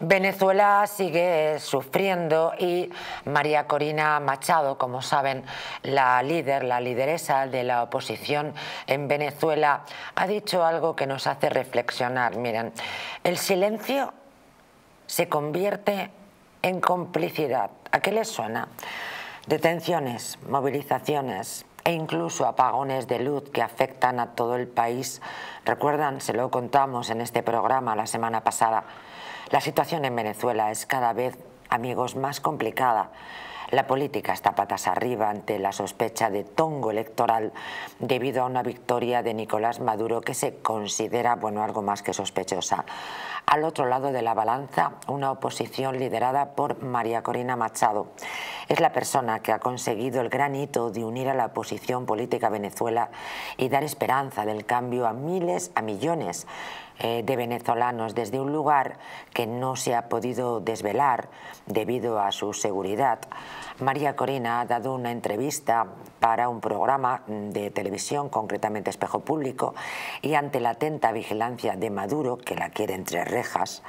Venezuela sigue sufriendo y María Corina Machado, como saben, la líder, la lideresa de la oposición en Venezuela, ha dicho algo que nos hace reflexionar. Miren, el silencio se convierte en complicidad. ¿A qué les suena? Detenciones, movilizaciones, e incluso apagones de luz que afectan a todo el país. Recuerdan, se lo contamos en este programa la semana pasada, la situación en Venezuela es cada vez, amigos, más complicada. La política está patas arriba ante la sospecha de tongo electoral debido a una victoria de Nicolás Maduro que se considera, bueno, algo más que sospechosa. Al otro lado de la balanza, una oposición liderada por María Corina Machado. Es la persona que ha conseguido el gran hito de unir a la oposición política a Venezuela y dar esperanza del cambio a miles, a millones eh, de venezolanos desde un lugar que no se ha podido desvelar debido a su seguridad. María Corina ha dado una entrevista para un programa de televisión, concretamente Espejo Público, y ante la atenta vigilancia de Maduro, que la quiere entre rejas,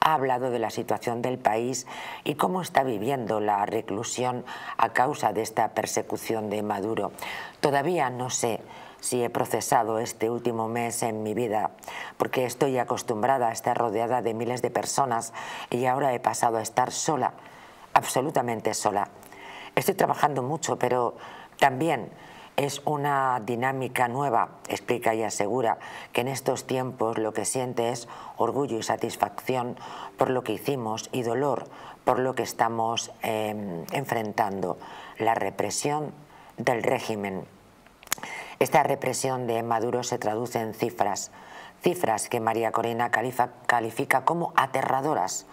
ha hablado de la situación del país y cómo está viviendo la reclusión a causa de esta persecución de Maduro. Todavía no sé si he procesado este último mes en mi vida, porque estoy acostumbrada a estar rodeada de miles de personas y ahora he pasado a estar sola, absolutamente sola. Estoy trabajando mucho, pero también es una dinámica nueva, explica y asegura que en estos tiempos lo que siente es orgullo y satisfacción por lo que hicimos y dolor por lo que estamos em, enfrentando, la represión del régimen esta represión de Maduro se traduce en cifras, cifras que María Corina califica como aterradoras.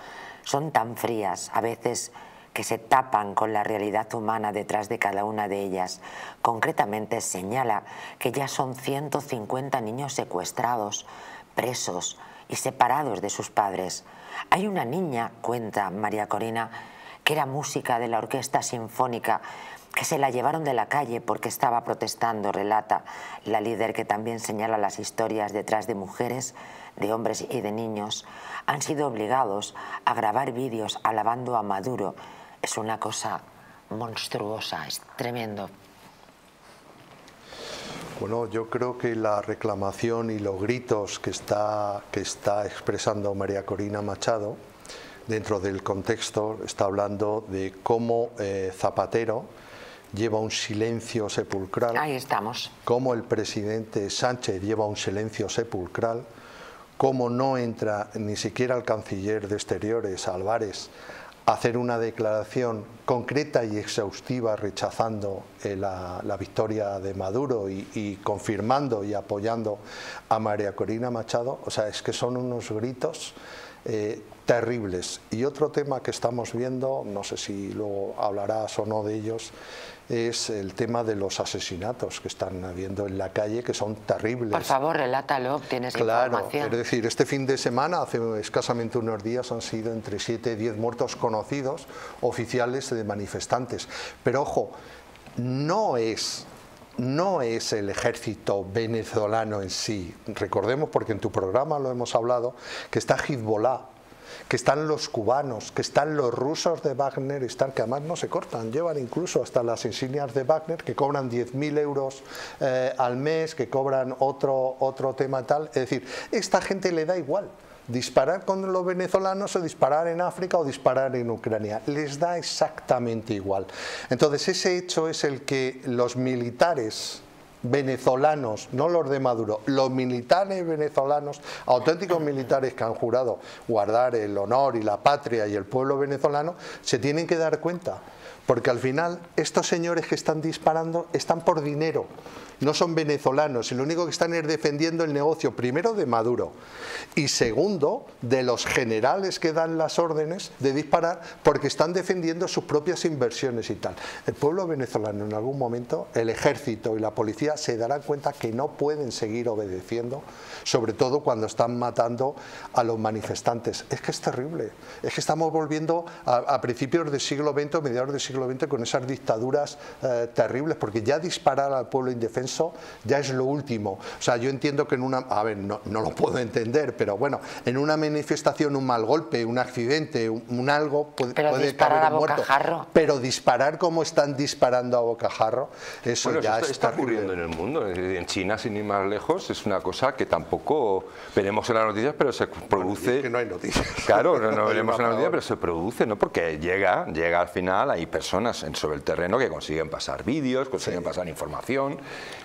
Son tan frías, a veces que se tapan con la realidad humana detrás de cada una de ellas. Concretamente señala que ya son 150 niños secuestrados, presos y separados de sus padres. Hay una niña, cuenta María Corina, que era música de la Orquesta Sinfónica que se la llevaron de la calle porque estaba protestando, relata la líder que también señala las historias detrás de mujeres, de hombres y de niños. Han sido obligados a grabar vídeos alabando a Maduro. Es una cosa monstruosa, es tremendo. Bueno, yo creo que la reclamación y los gritos que está, que está expresando María Corina Machado, dentro del contexto, está hablando de cómo eh, Zapatero, lleva un silencio sepulcral. Ahí estamos. Como el presidente Sánchez lleva un silencio sepulcral. Como no entra ni siquiera el canciller de Exteriores, Álvarez, hacer una declaración concreta y exhaustiva rechazando eh, la, victoria de Maduro y, confirmando y apoyando a María Corina Machado. O sea, es que son unos gritos eh, terribles. Y otro tema que estamos viendo, no sé si luego hablarás o no de ellos, es el tema de los asesinatos que están habiendo en la calle, que son terribles. Por favor, relátalo, tienes claro, Es decir, este fin de semana, hace escasamente unos días, han sido entre 7 y 10 muertos conocidos, oficiales de manifestantes. Pero ojo, no es no es el ejército venezolano en sí. Recordemos, porque en tu programa lo hemos hablado, que está Hezbollah, que están los cubanos, que están los rusos de Wagner, están, que además no se cortan, llevan incluso hasta las insignias de Wagner, que cobran 10.000 euros eh, al mes, que cobran otro, otro tema tal. Es decir, esta gente le da igual disparar con los venezolanos o disparar en África o disparar en Ucrania. Les da exactamente igual. Entonces ese hecho es el que los militares venezolanos, no los de Maduro, los militares venezolanos, auténticos militares que han jurado guardar el honor y la patria y el pueblo venezolano, se tienen que dar cuenta. Porque al final estos señores que están disparando están por dinero no son venezolanos y lo único que están es defendiendo el negocio, primero de Maduro y segundo de los generales que dan las órdenes de disparar porque están defendiendo sus propias inversiones y tal. El pueblo venezolano en algún momento, el ejército y la policía se darán cuenta que no pueden seguir obedeciendo, sobre todo cuando están matando a los manifestantes. Es que es terrible, es que estamos volviendo a, principios del siglo XX, mediados del siglo XX, con esas dictaduras eh, terribles, porque ya disparar al pueblo indefenso eso ya es lo último. O sea, yo entiendo que en una, a ver, no, lo puedo entender, pero bueno, en una manifestación un mal golpe, un accidente, un, algo puede, pero puede disparar a bocajarro. Pero disparar como están disparando a bocajarro, eso ya está, ocurriendo en el mundo. En China, sin ir más lejos, es una cosa que tampoco veremos en las noticias, pero se produce. que no hay noticias. Claro, no, veremos en las noticias, pero se produce, ¿no? Porque llega, llega al final, hay personas sobre el terreno que consiguen pasar vídeos, consiguen pasar información,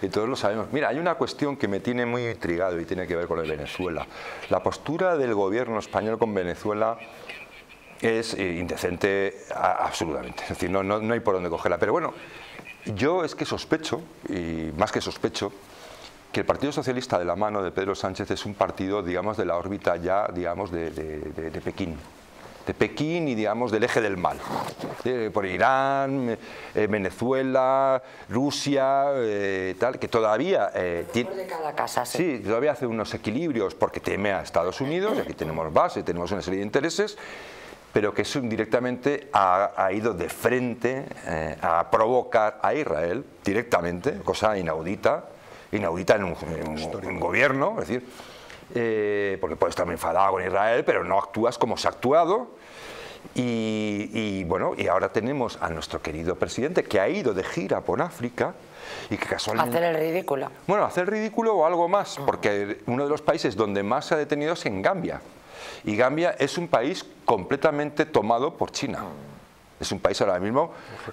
y todos lo sabemos. Mira, hay una cuestión que me tiene muy intrigado y tiene que ver con el Venezuela. La postura del gobierno español con Venezuela es eh, indecente absolutamente, es decir, no, no, no hay por dónde cogerla. Pero bueno, yo es que sospecho, y más que sospecho, que el Partido Socialista de la mano de Pedro Sánchez es un partido, digamos, de la órbita ya, digamos, de, Pekín de Pekín y digamos del eje del mal, por Irán, eh, Venezuela, Rusia, eh, tal, que todavía eh, tiene, cada casa, sí. todavía hace unos equilibrios porque teme a Estados Unidos, y aquí tenemos base, tenemos una serie de intereses, pero que eso directamente ha, ido de frente a provocar a Israel directamente, cosa inaudita, inaudita en un, gobierno, es decir, eh, porque puedes estar enfadado con Israel, pero no actúas como se ha actuado. Y, bueno, y ahora tenemos a nuestro querido presidente que ha ido de gira por África y que casualmente... Hacer el ridículo. Bueno, hacer el ridículo o algo más, porque uno de los países donde más se ha detenido es en Gambia. Y Gambia es un país completamente tomado por China. Es un país ahora mismo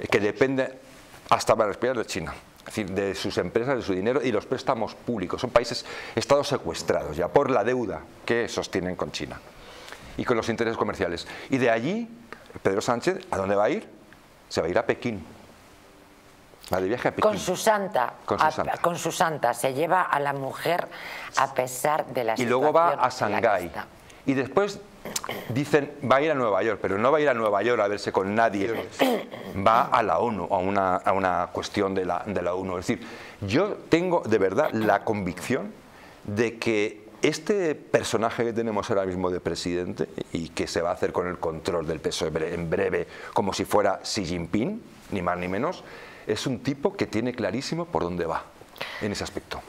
que depende hasta para respirar de China decir, de sus empresas, de su dinero y los préstamos públicos. Son países, estados secuestrados ya por la deuda que sostienen con China y con los intereses comerciales. Y de allí, Pedro Sánchez, ¿a dónde va a ir? Se va a ir a Pekín. Va de viaje a Pekín. Con su santa. Con su santa. con su santa. Se lleva a la mujer a pesar de la Y luego va a Shanghái. Y después dicen, va a ir a Nueva York, pero no va a ir a Nueva York a verse con nadie, va a la ONU, a una, a una cuestión de la, de la ONU. Es decir, yo tengo de verdad la convicción de que este personaje que tenemos ahora mismo de presidente y que se va a hacer con el control del peso en breve, como si fuera Xi Jinping, ni más ni menos, es un tipo que tiene clarísimo por dónde va en ese aspecto.